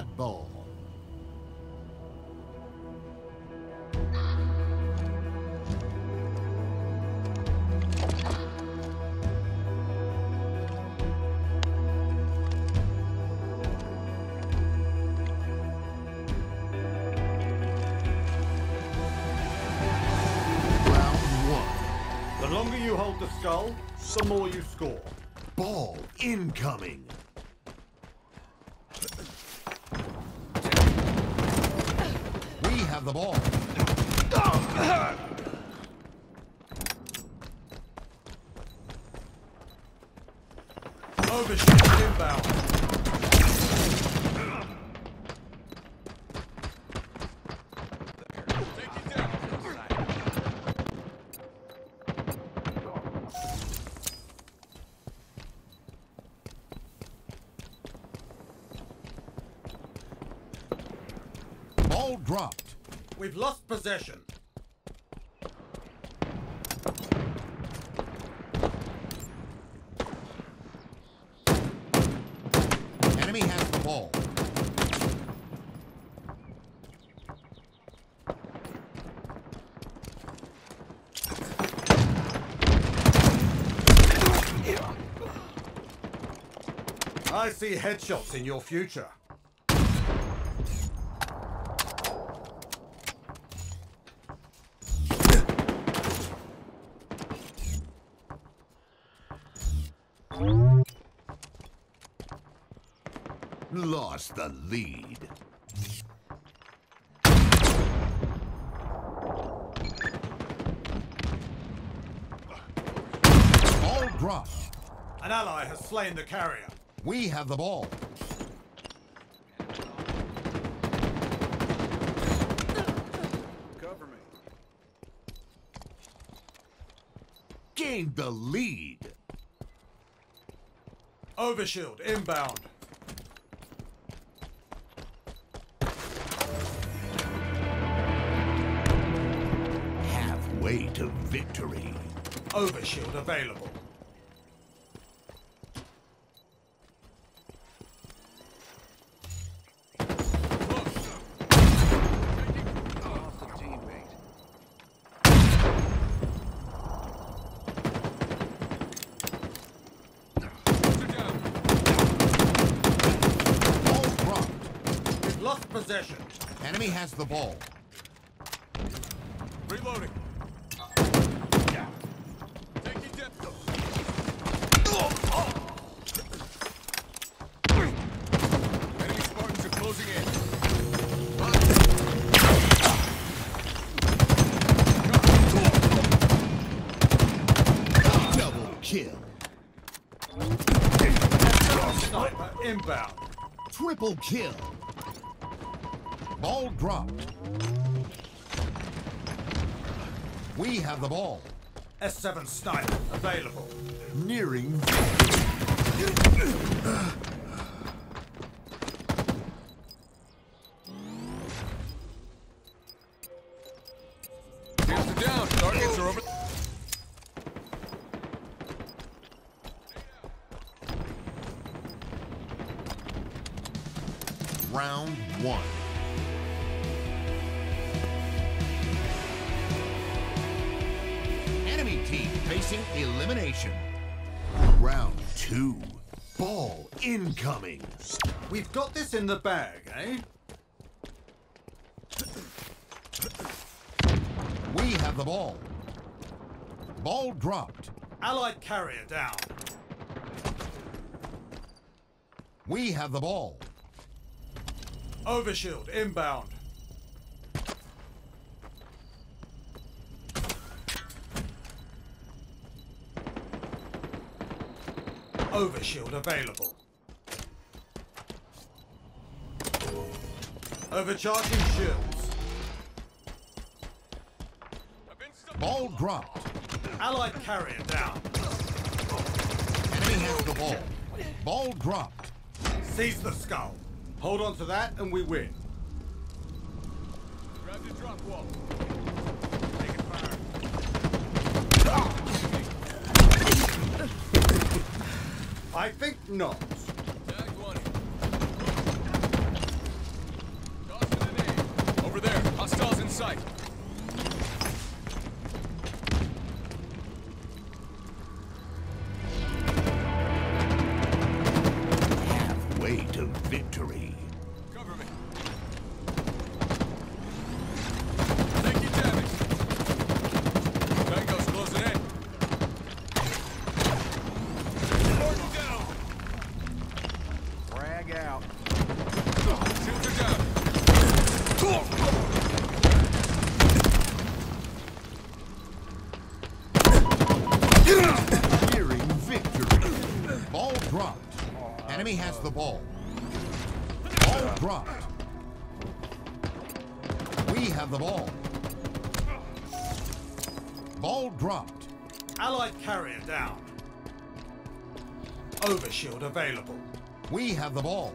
Oddball. The longer you hold the skull, the more you score. Ball incoming. We have the ball. Overshield inbound. Dropped. We've lost possession. Enemy has the ball. I see headshots in your future. Lost the lead. Ball dropped. An ally has slain the carrier. We have the ball. Cover me. Gained the lead. Overshield inbound. Halfway to victory. Overshield available. Lost a. Ball dropped. Lost possession. Enemy has the ball. Reloading. Inbound. Triple kill. Ball dropped. We have the ball. S7 sniper available. Nearing round one. Enemy team facing elimination. Round two. Ball incoming. We've got this in the bag, eh? We have the ball. Ball dropped. Allied carrier down. We have the ball. Overshield inbound. Overshield available. Overcharging shields. Ball dropped. Allied carrier down. Enemy has the ball. Ball dropped. Seize the skull. Hold on to that and we win. Grab the drop wall. Taking fire. I think not. enemy has the ball. Ball dropped. We have the ball. Ball dropped. Allied carrier down. Overshield available. We have the ball.